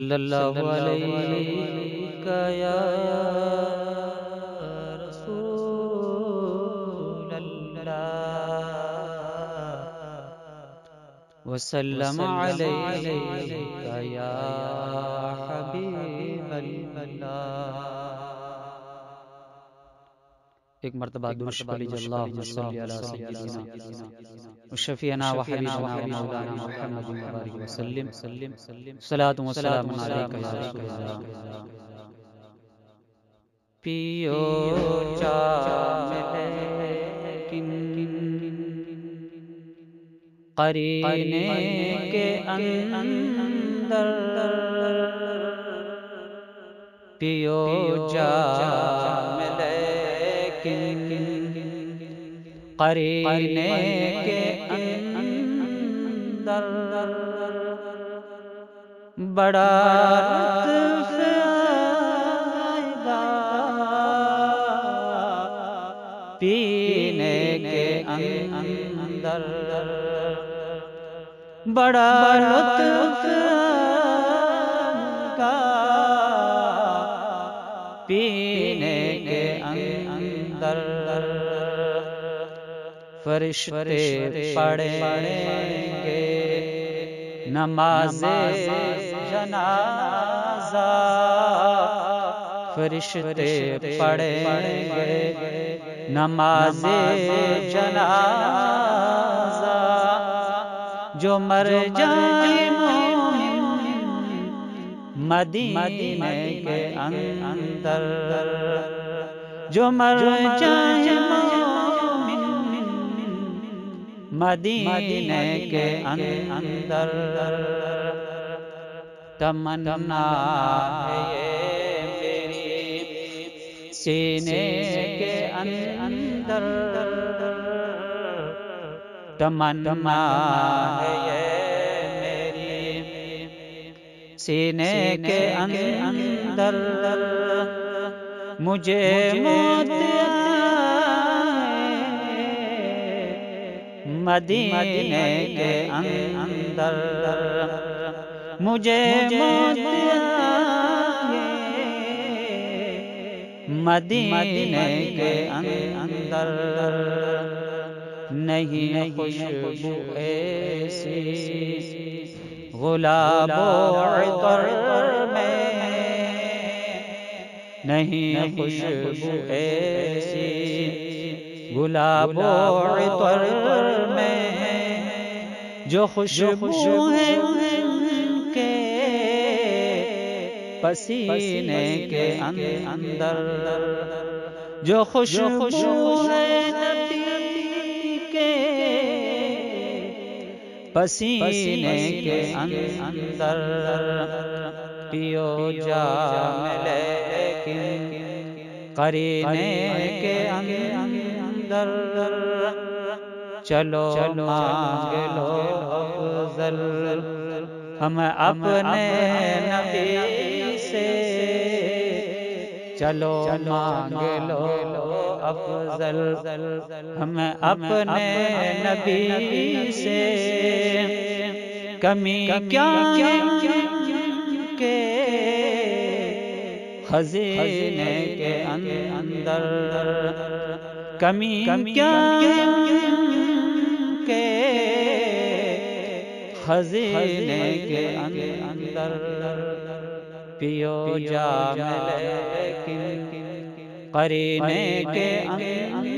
सल्लल्लाहु अलैहि या रसूल अल्लाह वसल्लम अलैका या या रसूल अल्लाह पियो करीने के अंदर। पियो जामले करीने के अंदर बड़ा पीने के अंदर बड़ा लुत्फ आएगा। पीने के अंदर फरिश्ते पढ़ेंगे। नमाज़ जनाजा। फरिश्ते पढ़ेंगे। नमाज़ जनाजा। जो मर जाए मदीने के अंदर। जो मर जाए मदीने के अंदर तमन्ना मेरी सीने के अंदर तमन्ना मेरी सीने के अंदर मुझे मौत मदीने के अंदर। मुझे मदीने के अंदर। नहीं खुशबू ऐसी गुलाबो में। नहीं खुशबू ऐसी। गुलाबो तर में जो खुशबू है के पसीने के अंदर, जो खुशबू है नबी के पसीने के अंदर पियो जा लेकिन करीने के अंदर चलो मांग लो अफजल हम अपने नबी से। चलो मांग लो अफजल हम अपने नबी से। कमी क्या के खजीने के अंदर। कमी क्या के खजीने के अंदर पियो जा लेकिन करीने के अंदर